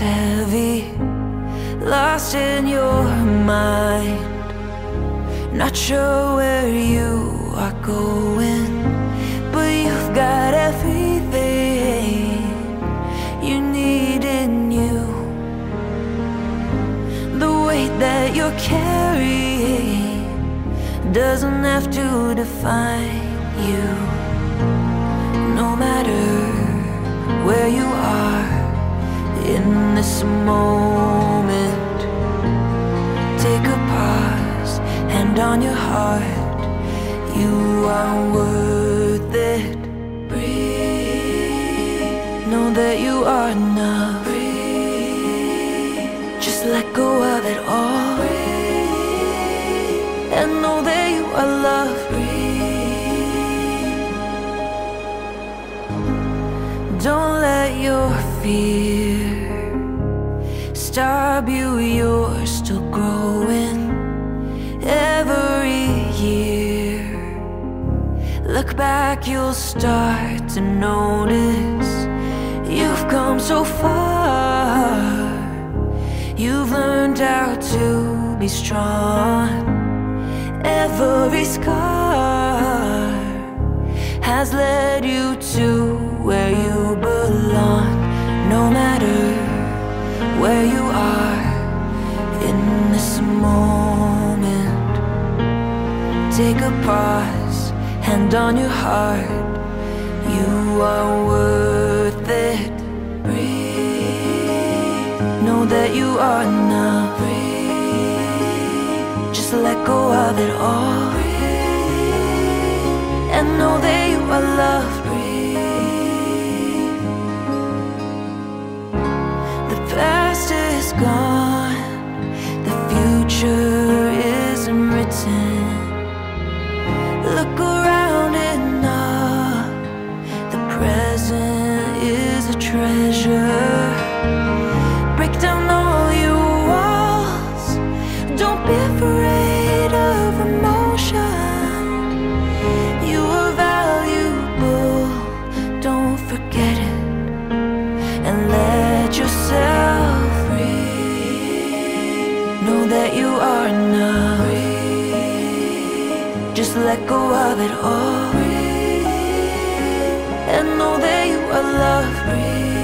heavy, lost in your mind. Not sure where you are going, but you've got everything you need in you. The weight that you're carrying doesn't have to define you. This moment, take a pause and on your heart. You are worth it. Breathe. Know that you are enough. Breathe. Just let go of it all. Breathe. And know that you are loved. Breathe. Don't let your fear stop you. You're still growing every year. Look back, you'll start to notice you've come so far. You've learned how to be strong. Every scar has led you to where you take a pause, hand on your heart. You are worth it. Breathe. Know that you are enough. Breathe. Just let go of it all. Breathe. And know that you are loved. Just let go of it all. And know that you are loved. Breathe.